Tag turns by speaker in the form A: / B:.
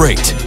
A: great.